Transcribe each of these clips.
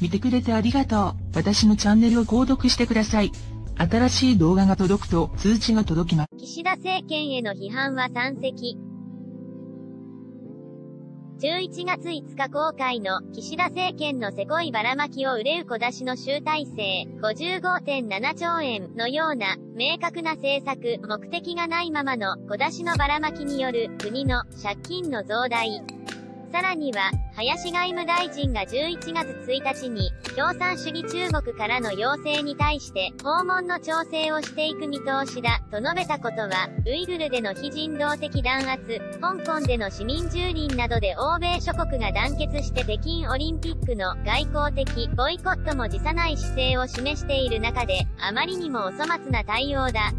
見てくれてありがとう。私のチャンネルを購読してください。新しい動画が届くと通知が届きます。岸田政権への批判は山積。11月5日公開の岸田政権のせこいばらまきを憂う小出しの集大成55.7兆円のような明確な政策、目的がないままの小出しのばらまきによる国の借金の増大。さらには、林外務大臣が11月1日に、共産主義中国からの要請に対して、訪問の調整をしていく見通しだ、と述べたことは、ウイグルでの非人道的弾圧、香港での市民蹂躙などで欧米諸国が団結して北京オリンピックの外交的ボイコットも辞さない姿勢を示している中で、あまりにもお粗末な対応だ。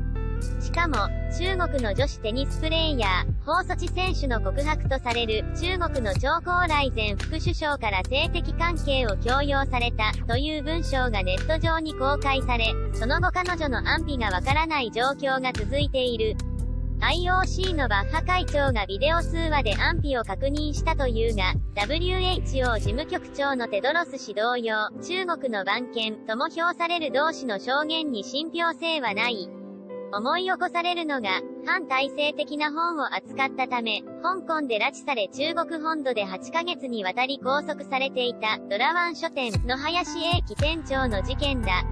しかも、中国の女子テニスプレーヤー、法措置選手の告白とされる、中国の張高麗前副首相から性的関係を強要された、という文章がネット上に公開され、その後彼女の安否がわからない状況が続いている。IOC のバッハ会長がビデオ通話で安否を確認したというが、WHO 事務局長のテドロス氏同様、中国の番犬とも評される同士の証言に信憑性はない。思い起こされるのが、反体制的な本を扱ったため、香港で拉致され中国本土で8ヶ月にわたり拘束されていた、ドラワン書店の林英樹店長の事件だ。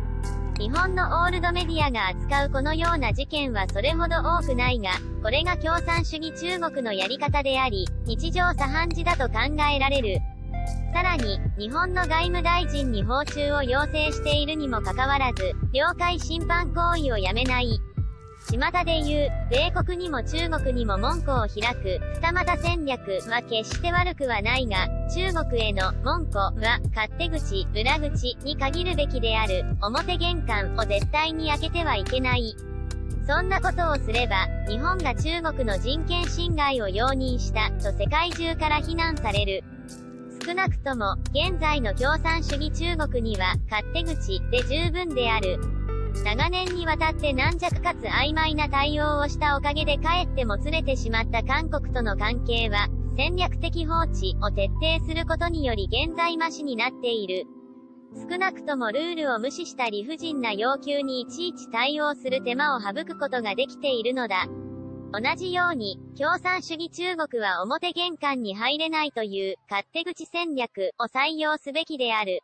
日本のオールドメディアが扱うこのような事件はそれほど多くないが、これが共産主義中国のやり方であり、日常茶飯事だと考えられる。さらに、日本の外務大臣に訪中を要請しているにもかかわらず、領海侵犯行為をやめない、巷で言う、米国にも中国にも門戸を開く、二股戦略は決して悪くはないが、中国への門戸は、勝手口、裏口に限るべきである、表玄関を絶対に開けてはいけない。そんなことをすれば、日本が中国の人権侵害を容認した、と世界中から非難される。少なくとも、現在の共産主義中国には、勝手口で十分である。長年にわたって軟弱かつ曖昧な対応をしたおかげでかえってもつれてしまった韓国との関係は、戦略的放置を徹底することにより現在増しになっている。少なくともルールを無視した理不尽な要求にいちいち対応する手間を省くことができているのだ。同じように、共産主義中国は表玄関に入れないという勝手口戦略を採用すべきである。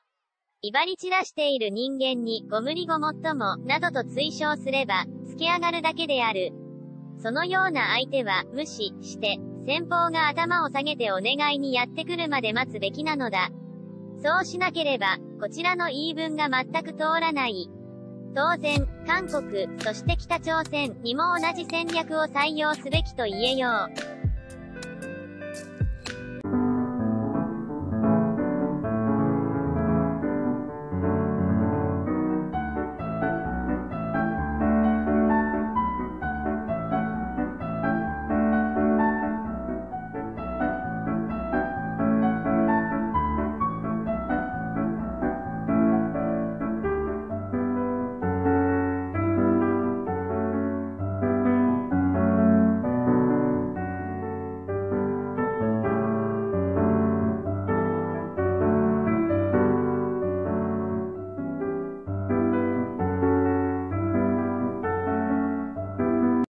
威張り散らしている人間にご無理ごもっとも、などと推奨すれば、突き上がるだけである。そのような相手は、無視して、先方が頭を下げてお願いにやってくるまで待つべきなのだ。そうしなければ、こちらの言い分が全く通らない。当然、韓国、そして北朝鮮にも同じ戦略を採用すべきと言えよう。